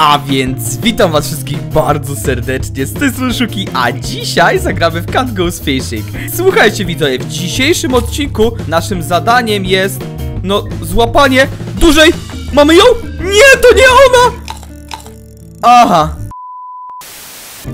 A więc witam was wszystkich bardzo serdecznie, z tej Szuki, a dzisiaj zagramy w Cat Goes Fishing. Słuchajcie widzowie, w dzisiejszym odcinku naszym zadaniem jest, no, złapanie dużej... Mamy ją? Nie, to nie ona! Aha.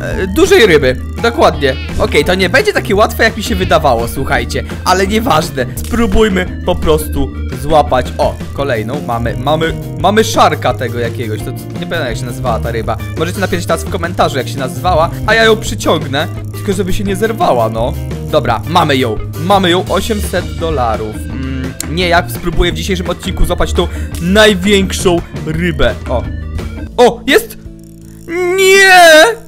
E, Dużej ryby, dokładnie. Okej, to nie będzie takie łatwe, jak mi się wydawało, słuchajcie, ale nieważne. Spróbujmy po prostu złapać. O, kolejną mamy, mamy, mamy szarka tego jakiegoś. To nie pamiętam jak się nazywała ta ryba. Możecie napisać teraz w komentarzu, jak się nazywała, a ja ją przyciągnę, tylko żeby się nie zerwała, no. Dobra, mamy ją. Mamy ją 800 dolarów. Mm, nie, jak spróbuję w dzisiejszym odcinku złapać tą największą rybę. O. O, jest! Nie!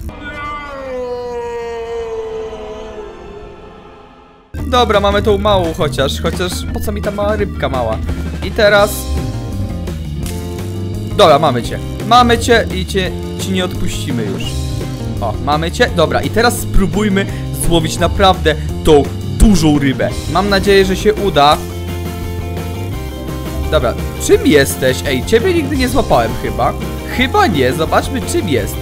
Dobra, mamy tą małą chociaż, chociaż po co mi ta mała rybka mała? I teraz... Dobra, mamy cię. Mamy cię i cię, ci nie odpuścimy już. O, mamy cię. Dobra, i teraz spróbujmy złowić naprawdę tą dużą rybę. Mam nadzieję, że się uda. Dobra, czym jesteś? Ej, ciebie nigdy nie złapałem chyba. Chyba nie, zobaczmy czym jest.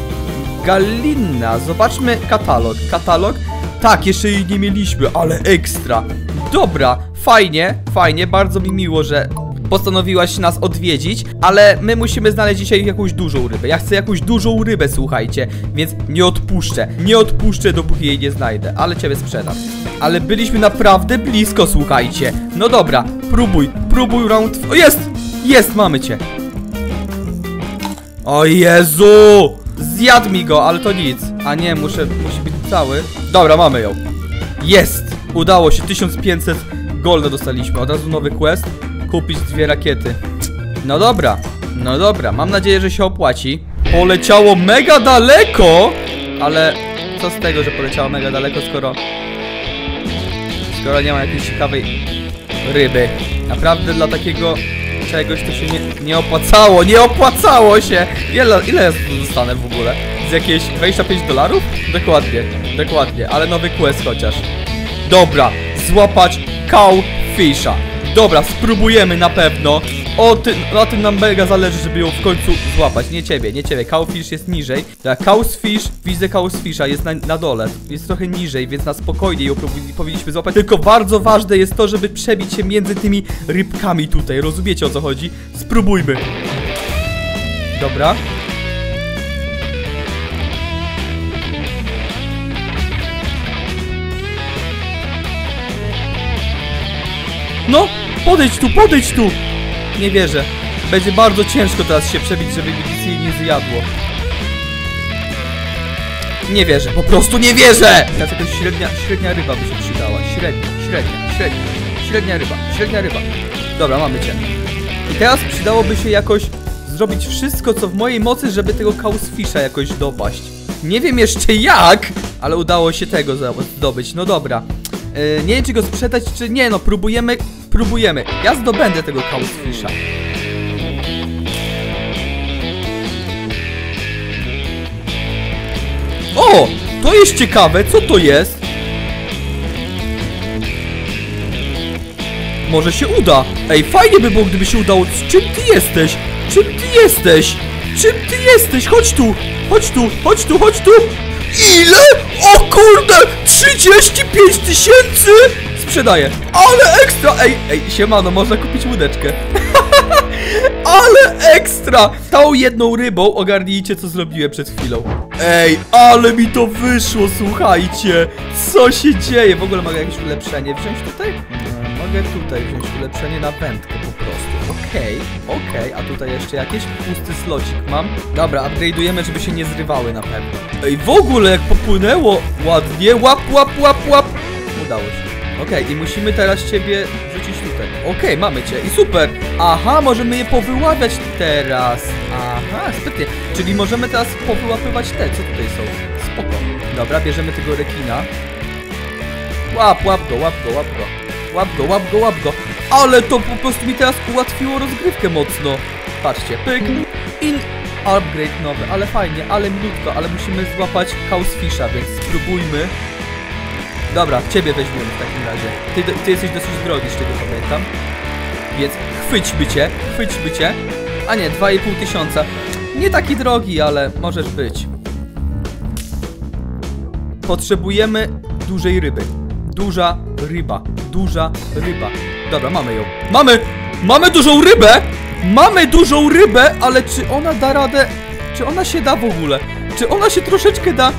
Galina, zobaczmy katalog. Katalog? Tak, jeszcze jej nie mieliśmy, ale ekstra. Dobra, fajnie, fajnie, bardzo mi miło, że postanowiłaś nas odwiedzić, ale my musimy znaleźć dzisiaj jakąś dużą rybę. Ja chcę jakąś dużą rybę, słuchajcie, więc nie odpuszczę. Nie odpuszczę, dopóki jej nie znajdę, ale ciebie sprzedam. Ale byliśmy naprawdę blisko, słuchajcie. No dobra, próbuj, próbuj round... O, jest! Jest, mamy cię. O Jezu! Zjadł mi go, ale to nic. A nie, muszę, musi być cały. Dobra, mamy ją. Jest! Udało się, 1500 golda dostaliśmy. Od razu nowy quest. Kupić dwie rakiety. No dobra, no dobra. Mam nadzieję, że się opłaci. Poleciało mega daleko! Ale co z tego, że poleciało mega daleko, skoro... Skoro nie ma jakiejś ciekawej ryby. Naprawdę dla takiego czegoś to się nie, nie opłacało, nie opłacało się! Ile, ile ja dostanę w ogóle? Z jakieś 25 dolarów? Dokładnie, dokładnie, ale nowy quest chociaż. Dobra, złapać cowfisha. Dobra, spróbujemy na pewno. O, na tym nam mega zależy, żeby ją w końcu złapać. Nie ciebie, nie ciebie. Cowfish jest niżej. Tak, cowfish, widzę cowfisha, jest na, na dole. Jest trochę niżej, więc na spokojnie ją powinni- powinniśmy złapać. Tylko bardzo ważne jest to, żeby przebić się między tymi rybkami tutaj. Rozumiecie o co chodzi? Spróbujmy. Dobra. No, podejdź tu, podejdź tu! Nie wierzę. Będzie bardzo ciężko teraz się przebić, żeby nic jej nie zjadło. Nie wierzę, po prostu nie wierzę! Teraz jakaś średnia, średnia ryba by się przydała. Średnia, średnia, średnia. Średnia ryba, średnia ryba. Dobra, mamy cię. I teraz przydałoby się jakoś zrobić wszystko, co w mojej mocy, żeby tego kausfisza jakoś dopaść. Nie wiem jeszcze jak, ale udało się tego zdobyć. No dobra. Yy, nie wiem, czy go sprzedać, czy nie, no próbujemy, próbujemy. Ja zdobędę tego kausfisza. O! To jest ciekawe, co to jest? Może się uda. Ej, fajnie by było, gdyby się udało. Czym ty jesteś? Czym ty jesteś? Czym ty jesteś? Chodź tu! Chodź tu! Chodź tu! Chodź tu! Ile? O kurde! 35 tysięcy! Sprzedaję. Ale ekstra! Ej, ej, siemano, można kupić łódeczkę. Ale ekstra! Tą jedną rybą ogarnijcie, co zrobiłem przed chwilą. Ej, ale mi to wyszło, słuchajcie! Co się dzieje? W ogóle mogę jakieś ulepszenie wziąć tutaj? No, mogę tutaj wziąć ulepszenie na wędkę po prostu. Okej, okej, a tutaj jeszcze jakiś pusty slocik mam. Dobra, upgrade'ujemy, żeby się nie zrywały na pewno. Ej, w ogóle jak popłynęło ładnie, łap, łap, łap, łap. Udało się. Okej, i musimy teraz ciebie rzucić tutaj. Okej, mamy cię i super. Aha, możemy je powyławiać teraz. Aha, sprytnie. Czyli możemy teraz powyłapywać te, co tutaj są. Spoko. Dobra, bierzemy tego rekina. Łap, łap go, łap go, łap go. Łap go, łap go, łap go. Ale to po prostu mi teraz ułatwiło rozgrywkę mocno. Patrzcie, pyk. In upgrade nowy, ale fajnie, ale minutko, ale musimy złapać Housefisha, więc spróbujmy. Dobra, ciebie weźmiemy w takim razie. Ty, ty jesteś dosyć drogi, z tego pamiętam. Więc chwyćmy cię, chwyćmy cię. A nie, 2,5 tysiąca. Nie taki drogi, ale możesz być. Potrzebujemy dużej ryby. Duża ryba. Duża ryba. Dobra, mamy ją. Mamy! Mamy dużą rybę! Mamy dużą rybę, ale czy ona da radę? Czy ona się da w ogóle? Czy ona się troszeczkę da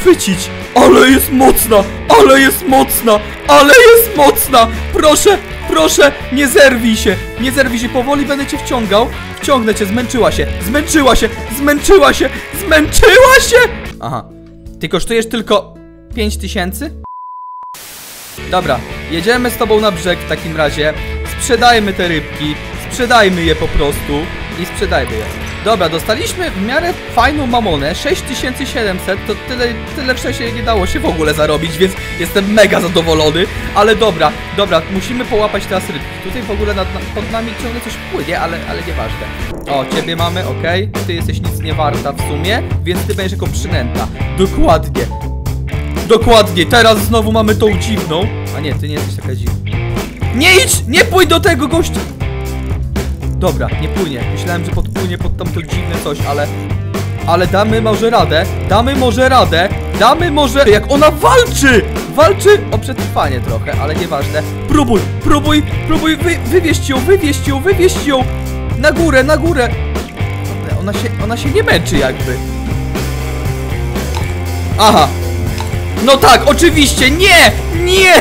chwycić? Ale jest mocna! Ale jest mocna! Ale jest mocna! Proszę, proszę, nie zerwij się! Nie zerwij się, powoli będę cię wciągał. Wciągnę cię, zmęczyła się, zmęczyła się, zmęczyła się, zmęczyła się! Aha. Ty kosztujesz tylko 5000? Dobra, jedziemy z tobą na brzeg w takim razie. Sprzedajmy te rybki, sprzedajmy je po prostu i sprzedajmy je. Dobra, dostaliśmy w miarę fajną mamonę, 6700, to tyle, tyle wcześniej nie dało się w ogóle zarobić, więc jestem mega zadowolony, ale dobra, dobra, musimy połapać teraz rybki. Tutaj w ogóle nad, pod nami ciągle coś płynie, ale, ale nieważne. O, ciebie mamy, okej, ty jesteś nic nie warta w sumie, więc ty będziesz jako przynęta. Dokładnie, Dokładnie, teraz znowu mamy tą dziwną. A nie, ty nie jesteś taka dziwna. Nie idź! Nie pójdź do tego gościa! Dobra, nie płynie. Myślałem, że podpłynie pod tamto dziwne coś, ale... Ale damy może radę. Damy może radę. Damy może... Jak ona walczy! Walczy o przetrwanie trochę, ale nieważne. Próbuj, próbuj, próbuj wy, wywieźć ją, wywieźć ją, wywieźć ją! Na górę, na górę! Dobra, Ona się, ona się nie męczy jakby. Aha, no tak, oczywiście, nie! Nie!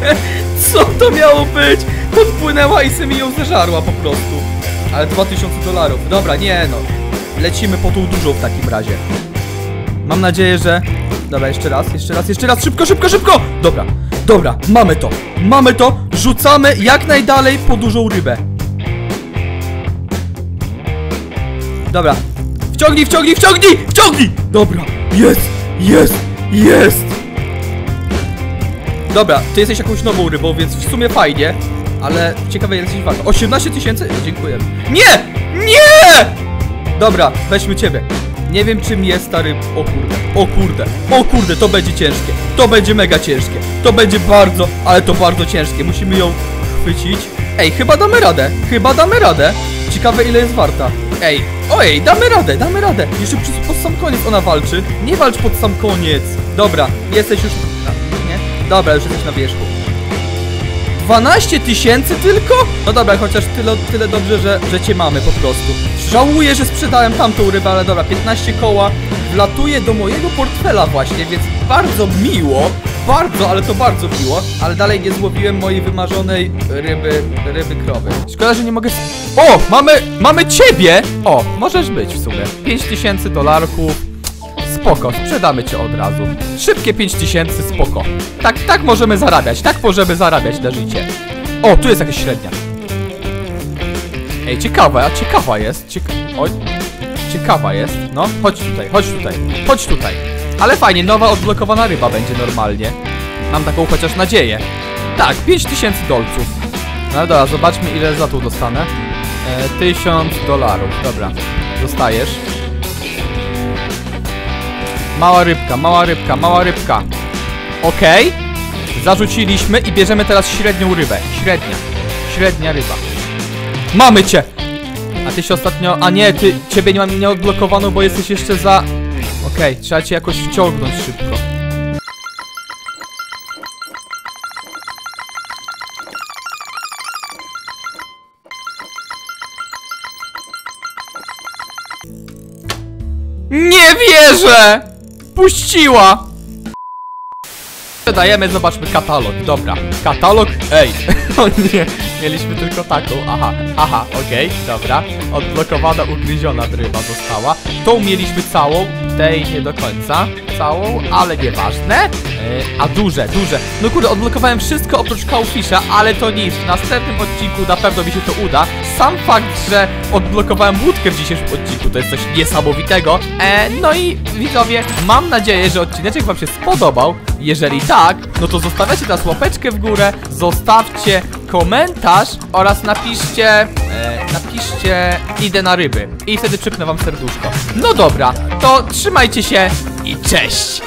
Co to miało być? Podpłynęła i sobie ją zeżarła po prostu. Ale 2000 dolarów. Dobra, nie no. Lecimy po tą dużą w takim razie. Mam nadzieję, że... Dobra, jeszcze raz, jeszcze raz, jeszcze raz, szybko, szybko, szybko! Dobra, dobra, mamy to. Mamy to, rzucamy jak najdalej po dużą rybę. Dobra. Wciągnij, wciągnij, wciągnij! Wciągnij! Dobra, jest, jest, jest! Dobra, ty jesteś jakąś nową rybą, więc w sumie fajnie, ale ciekawe jesteś warto. 18 tysięcy? Dziękuję. Nie! Nie! Dobra, weźmy ciebie. Nie wiem czym jest ta ryb. O kurde, o kurde, o kurde, to będzie ciężkie. To będzie mega ciężkie. To będzie bardzo, ale to bardzo ciężkie. Musimy ją chwycić. Ej, chyba damy radę. Chyba damy radę. Ciekawe ile jest warta. Ej, ojej, damy radę, damy radę. Jeszcze przez, pod sam koniec ona walczy. Nie walcz pod sam koniec. Dobra, jesteś już... Nie? Dobra, już jesteś na wierzchu. 12 tysięcy tylko? No dobra, chociaż tyle, tyle dobrze, że, że cię mamy po prostu. Żałuję, że sprzedałem tamtą rybę, ale dobra, 15 koła wlatuje do mojego portfela właśnie, więc bardzo miło, bardzo, ale to bardzo miło, ale dalej nie złowiłem mojej wymarzonej ryby, ryby krowy. Szkoda, że nie mogę... O, mamy, mamy ciebie! O, możesz być w sumie. 5000 dolarków, Spoko, sprzedamy cię od razu. Szybkie 5000, spoko. Tak, tak możemy zarabiać, tak możemy zarabiać na życie. O, tu jest jakaś średnia. Ej, ciekawa, ciekawa jest. Cieka Oj, ciekawa jest. No, chodź tutaj, chodź tutaj, chodź tutaj. Ale fajnie, nowa odblokowana ryba będzie normalnie. Mam taką chociaż nadzieję. Tak, 5000 dolców. No dobra, zobaczmy ile za to dostanę. E, 1000 dolarów, dobra. Dostajesz. Mała rybka, mała rybka, mała rybka. Okej. Zarzuciliśmy i bierzemy teraz średnią rybę. Średnia. Średnia ryba. Mamy cię! A ty się ostatnio... A nie, ty... Ciebie nie mam nieodblokowaną, bo jesteś jeszcze za... Okej, trzeba cię jakoś wciągnąć szybko. Nie wierzę! Puściła! Dajemy, zobaczmy katalog. Dobra, katalog. Ej, o nie, mieliśmy tylko taką. Aha, aha, okej, dobra. Odblokowana, ugryziona ryba została. Tą mieliśmy całą, tej nie do końca. Całą, ale nieważne. E, a duże, duże. No kurde, odblokowałem wszystko oprócz Cowfisha, ale to nic. W następnym odcinku na pewno mi się to uda. Sam fakt, że odblokowałem łódkę w dzisiejszym odcinku, to jest coś niesamowitego. E, no i widzowie, mam nadzieję, że odcineczek wam się spodobał. Jeżeli tak, no to zostawiacie teraz łapeczkę w górę, zostawcie komentarz oraz napiszcie, e, napiszcie idę na ryby i wtedy przypnę wam serduszko. No dobra, to trzymajcie się i cześć!